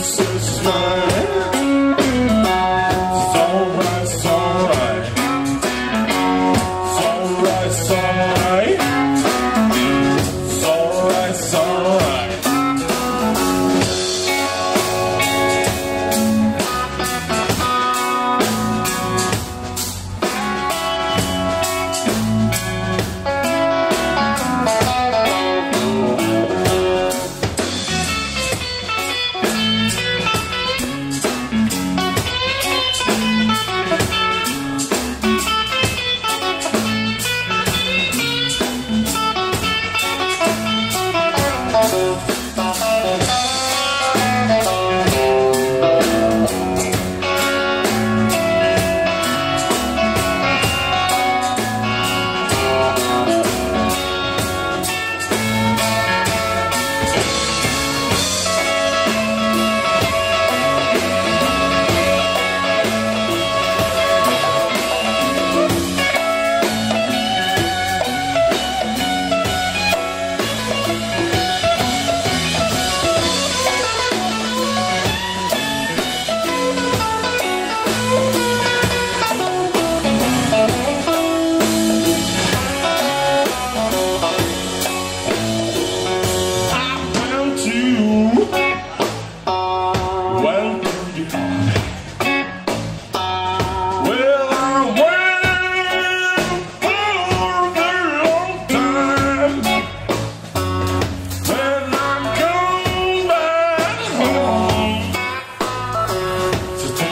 is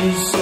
to